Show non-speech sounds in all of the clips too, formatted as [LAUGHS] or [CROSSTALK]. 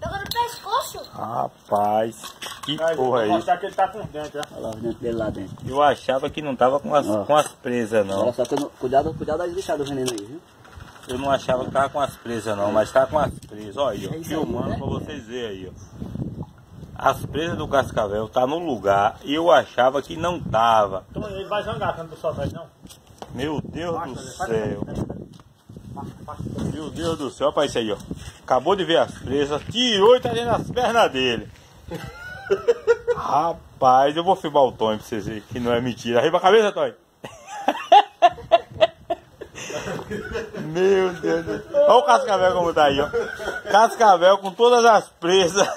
Pegou no pescoço. Rapaz, que Aí, porra vou é isso? mostrar que ele tá com dentro, ó. Olha lá os dentes dele lá dentro. Eu achava que não tava com as, Ó. com as presas não. Olha só que eu não... Cuidado, cuidado das lixadas do veneno aí, viu? Eu não achava que tava com as presas não, mas tá com as presas. Olha aí, É ó, aí, filmando né? pra vocês verem aí, ó. As presas do cascavel tá no lugar e eu achava que não tava. Então ele vai zangar quando tu souber, não? Meu Deus do Passa, céu. Meu Deus do céu, olha isso aí, ó. Acabou de ver as presas, tirou e tá dentro das pernas dele. [LAUGHS] Rapaz, eu vou filmar o Tony pra vocês verem que não é mentira. Arriba a cabeça, Tony. [LAUGHS] Meu Deus do céu. Olha o cascavel como tá aí, ó. Cascavel com todas as presas.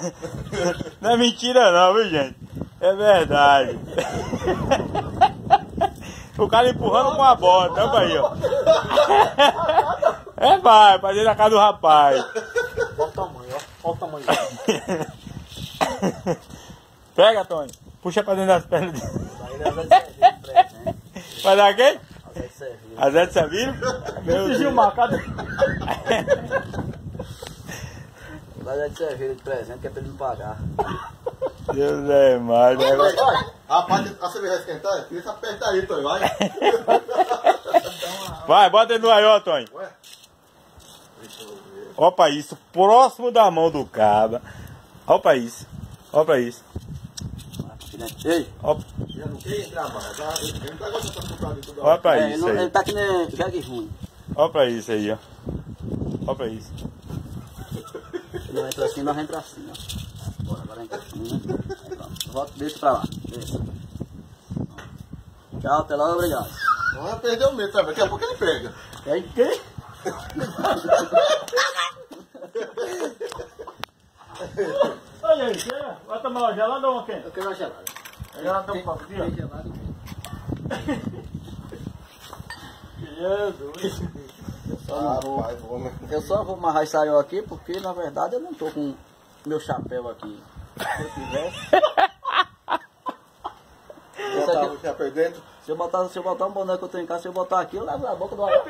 [LAUGHS] Não é mentira não, viu gente? É verdade. O cara empurrando com a bota, olha aí, ó. É, vai, pra dentro da casa do rapaz. Olha o tamanho, ó. Olha o tamanho. [LAUGHS] Pega, Tony. Puxa pra dentro das pernas dele. Presente. Vai dar quem? Dá de servir. A Zé de Sabino? Meu Deus. Gilmar, cadê? Dá de servir de presente que é pra ele não pagar. Deus é mais. né? Vai, rapaz, a cerveja vai esquentar? Queria essa aperta aí, Tony, vai. Vai, bota ele no aí, ó, Tony. Ué? Ó pra isso, próximo da mão do cabra. Ó pra isso. Ó pra isso. Aqui. Ei, Ó, não tá? Não tá ó pra é, isso não- ele aí. tá que nem jegue ruim. Ó pra isso aí, ó. Ó pra isso. Vai pra cima, nós vem pra cima. Bora, agora cima. Aí, pronto. Volta, deixa pra lá. Deixa. Tchau, até logo, obrigado. Não vai perder o medo, sabe? Daqui a pouco ele pega. É quê? Olha aí, chega. Vai tomar uma gelada ou uma quente? Eu quero uma gelada. Gelada tem um pouquinho, ó. Tem gelada. Jesus. Só não vou- vou... Eu só vou amarrar esse aqui porque na verdade eu não tô com meu chapéu aqui. Se eu tivesse. Aqui- se eu botar, se eu botar um boneco que eu tenho em casa, se eu botar aqui, eu levo na boca do aiol.